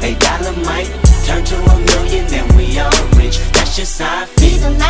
They might turn to a million and we all rich. That's just how I feel.